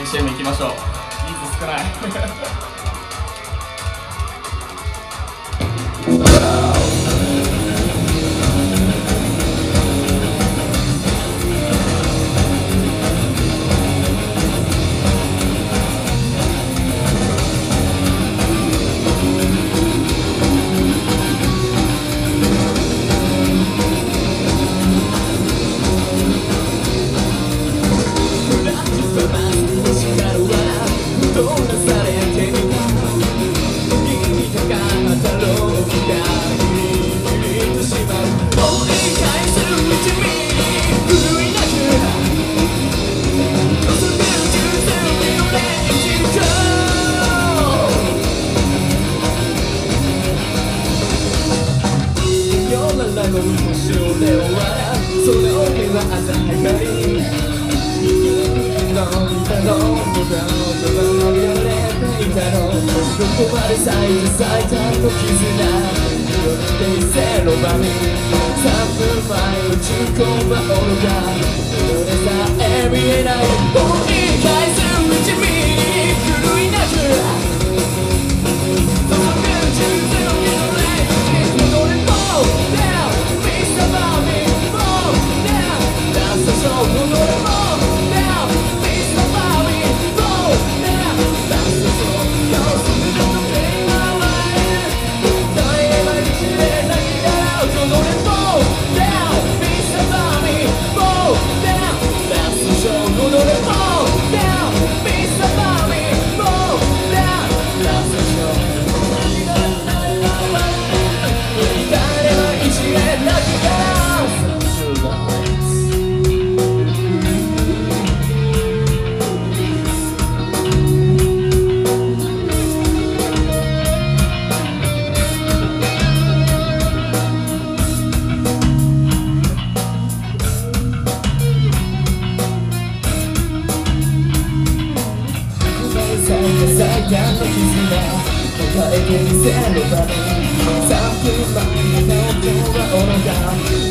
2周目いきましょう。人数少ない目は鮮やかに。の歌のボタンを束ねられていたのどこまで咲いて咲いたと絆間の絆抱えてみせるため3分前の今日は愚か